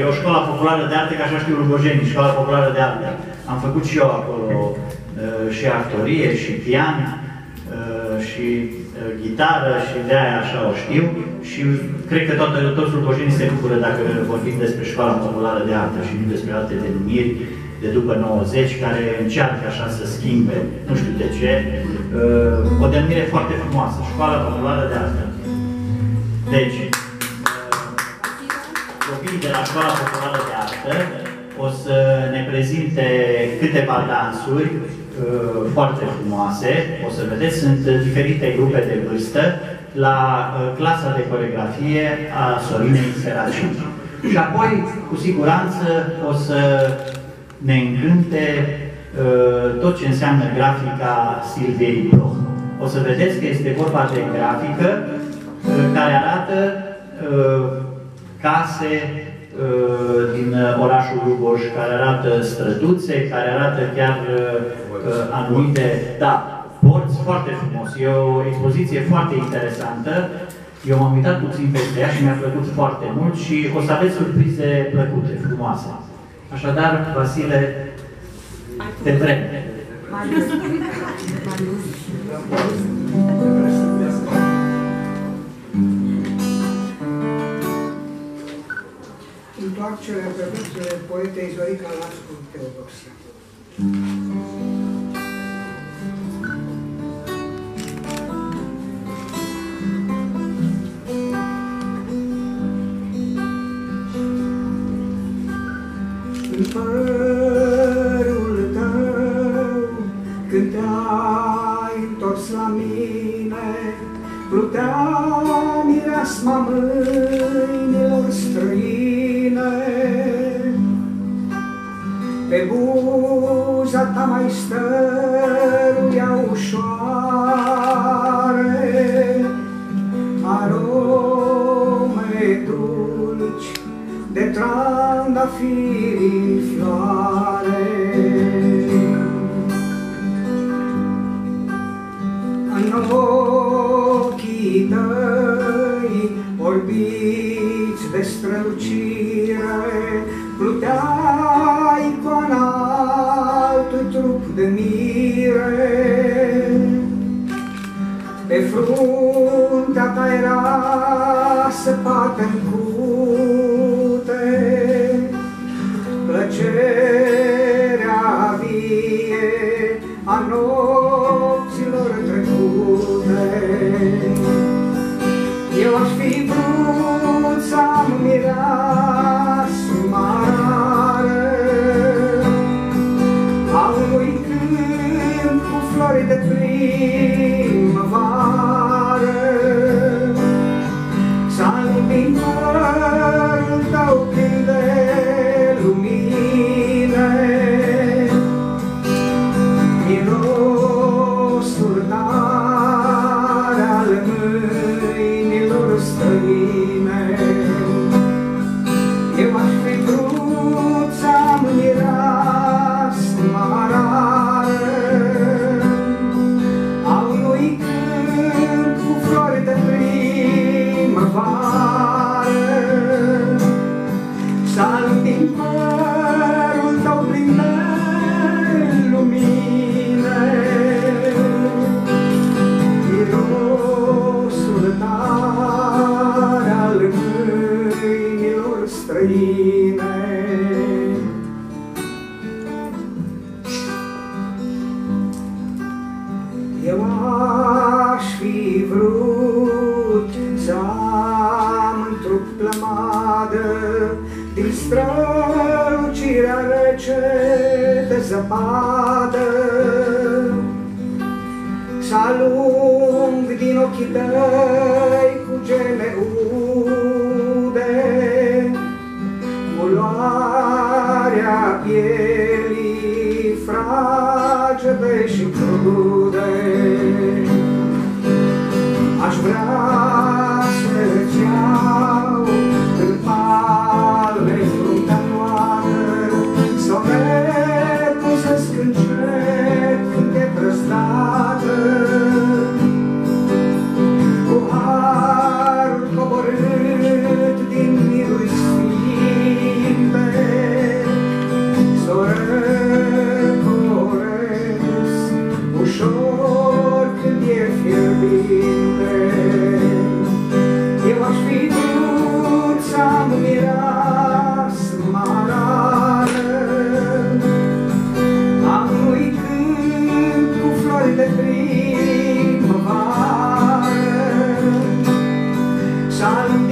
E o școală populară de arte, ca așa știu Lugojenii, școala populară de arte. Am făcut și eu acolo uh, și actorie, și pian, uh, și uh, gitară, și de aia așa o știu. Și cred că toată, toți Lugojenii se bucură dacă vorbim despre școala populară de arte și nu despre alte denumiri de după 90, care încearcă așa să schimbe, nu știu de ce, o denumire foarte frumoasă, Școala Populară de Arte. Deci, copiii de la Școala Populară de Artă o să ne prezinte câteva dansuri uh, foarte frumoase. O să vedeți, sunt diferite grupe de vârstă la uh, clasa de coregrafie a Sorinei Seracin. Și apoi, cu siguranță, o să ne încânte uh, tot ce înseamnă grafica Silviei Bloch. O să vedeți că este vorba de grafică care arată case uh, din orașul Lugoș, care arată străduțe, care arată chiar uh, anumite, da, porți foarte frumos. E o expoziție foarte interesantă. Eu m-am uitat puțin peste ea și mi-a plăcut foarte mult și o să aveți surprize plăcute, frumoase. Așadar, Vasile, te vrem. Întoarcere pe vârstele poetei Zorica Lascu Teodosie. În părul tău, când te-ai întors la mine, plutea mireasma mâinilor străine. Pe buza ta mai stăruia ușoare, arome dulci de trandafiri în floare. În ochii tăi orbiți de strălucire, plutea Pe fruntea ta era săpată în cute, plăcerea vie a nopților trecute. Eu aș fi vrut Eu aș fi vrut să am în trup plămadă din strălucirea rece de zăpadă. Să alung din ochii tăi cu gene ude, culoarea pielii silent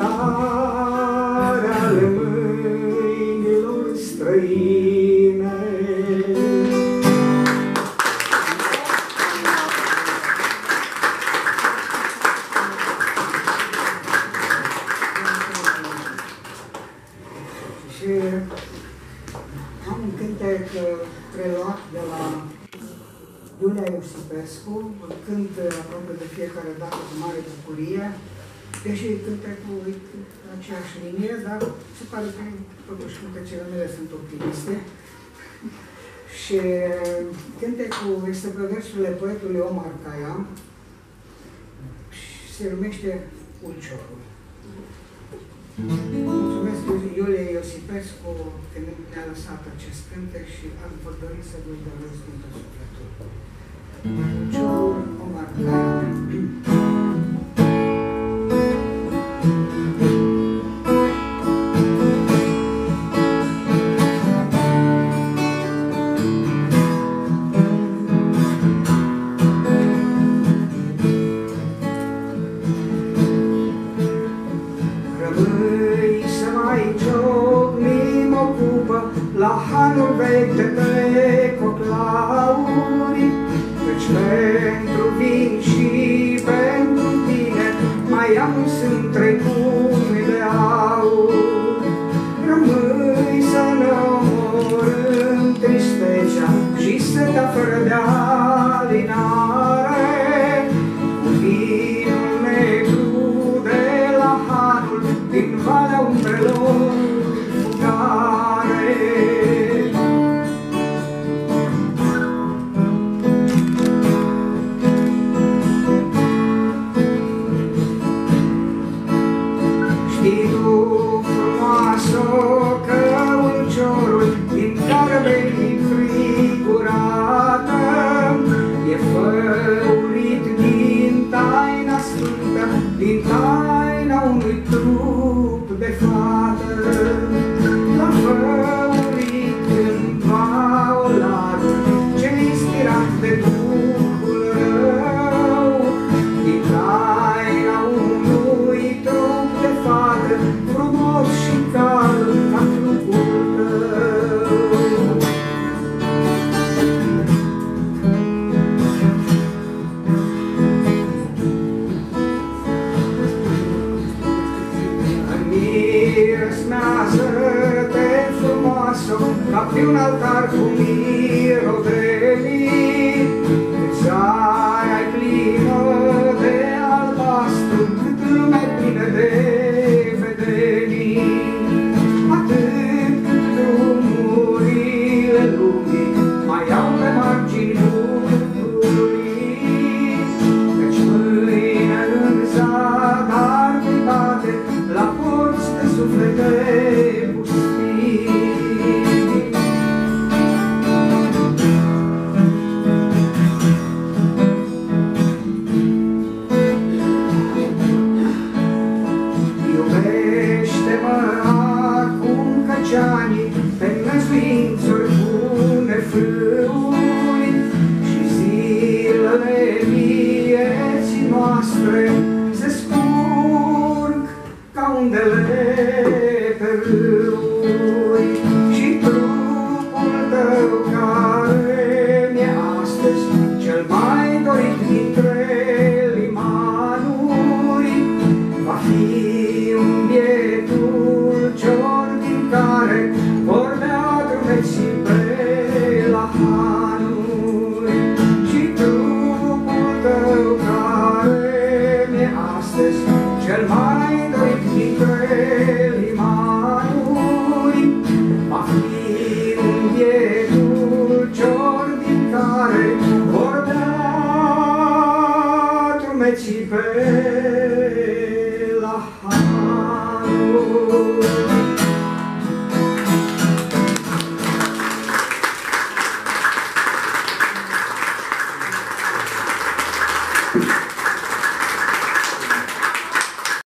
purtare ale mâinilor străine. Și am un cântec uh, preluat de la Iulia Iosipescu, îl cânt uh, aproape de fiecare dată cu mare bucurie deși cântecul e aceeași linie, dar se pare că totuși cântecele mele sunt optimiste. Și cântecul este pe versurile poetului Omar Khayyam și se numește Ulciorul. Mulțumesc Iulie Iosipescu că ne-a lăsat acest cântec și am dori să vă doresc din tot sufletul. Ulciorul Omar Khayyam. nu vei teme coclaurii, Căci pentru vin și pentru tine mai am sunt trecumi de aur. Rămâi să ne omorâm tristecea și să te află de alinare, undele pe Mandalay. vem.